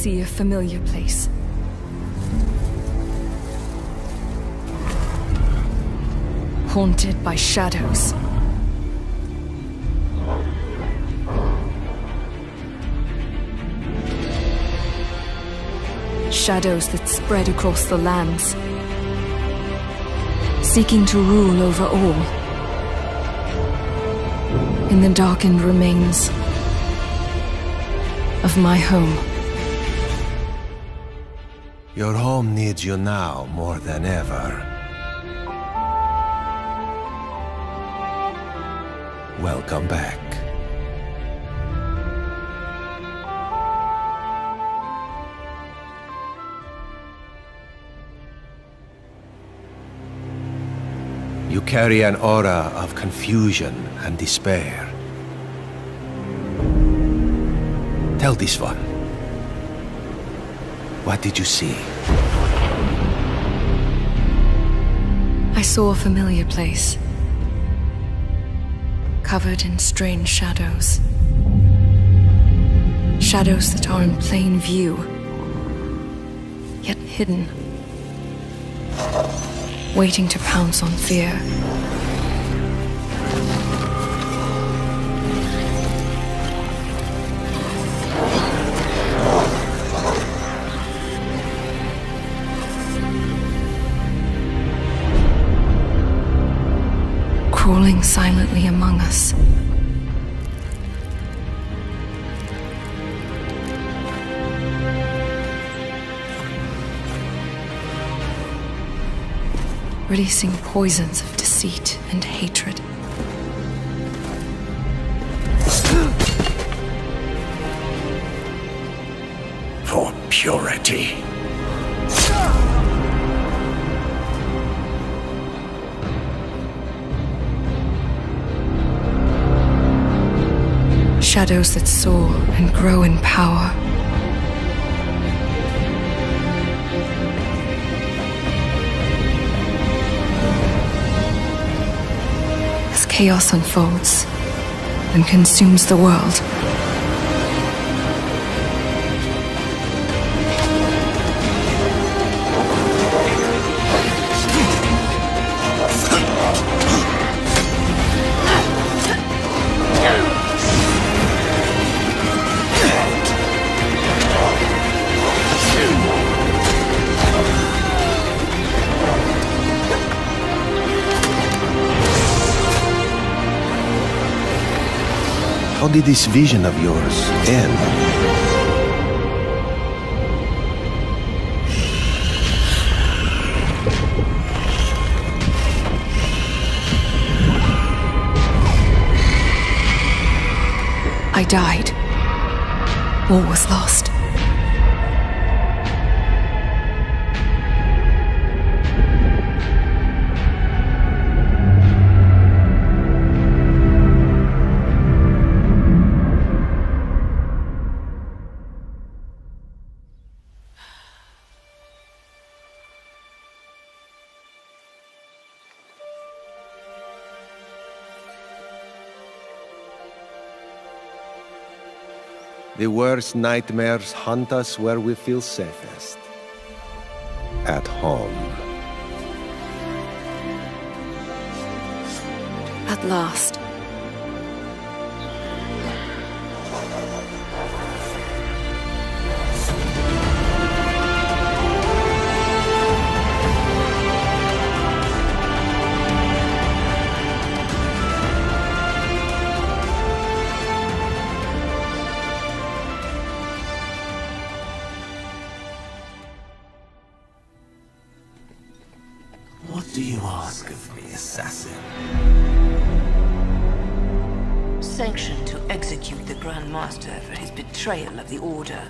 See a familiar place. Haunted by shadows. Shadows that spread across the lands. Seeking to rule over all. In the darkened remains of my home. Your home needs you now more than ever. Welcome back. You carry an aura of confusion and despair. Tell this one. What did you see? I saw a familiar place. Covered in strange shadows. Shadows that are in plain view. Yet hidden. Waiting to pounce on fear. Among us. Releasing poisons of deceit and hatred. For purity. Shadows that soar and grow in power. As chaos unfolds and consumes the world. Did this vision of yours end? I died. All was lost. The worst nightmares hunt us where we feel safest. At home. At last. Betrayal of the Order.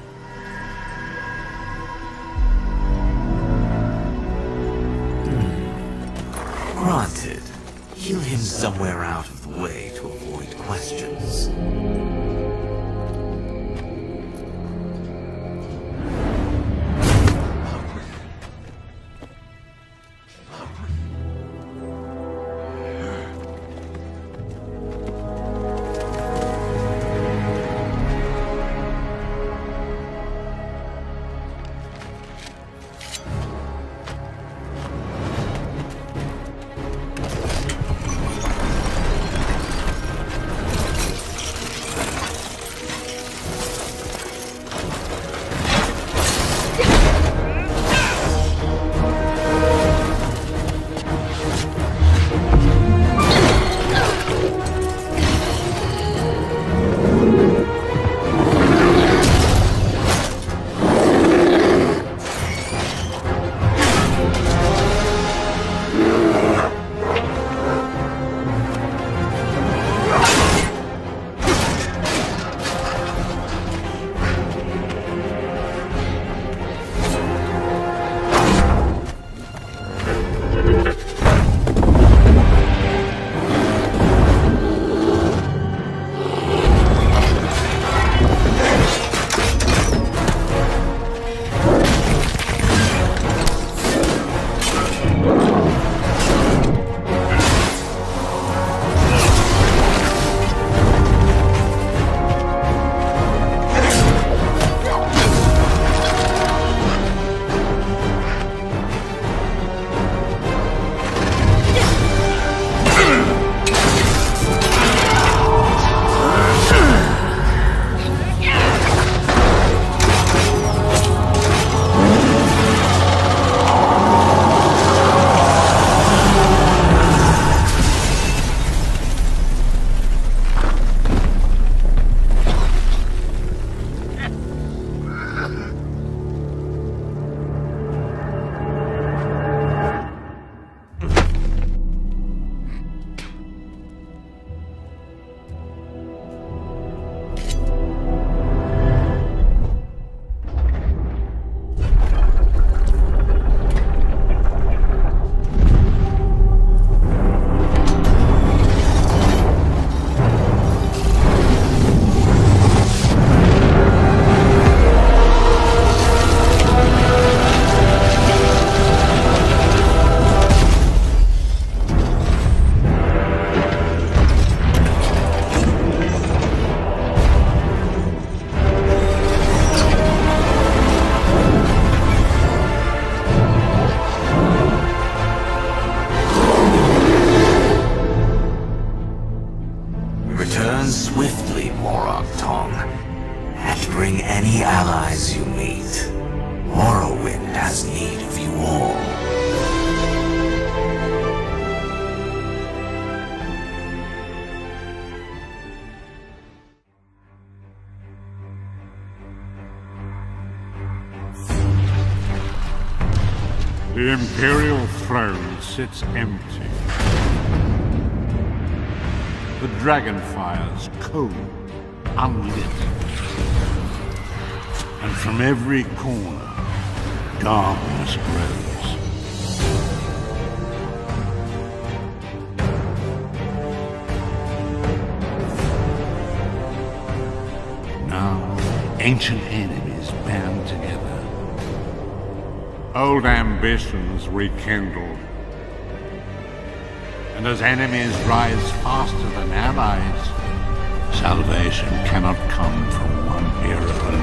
Empty. The dragon fires cold, unlit. And from every corner, darkness grows. Now, ancient enemies band together. Old ambitions rekindled. And as enemies rise faster than allies, salvation cannot come from one hero alone,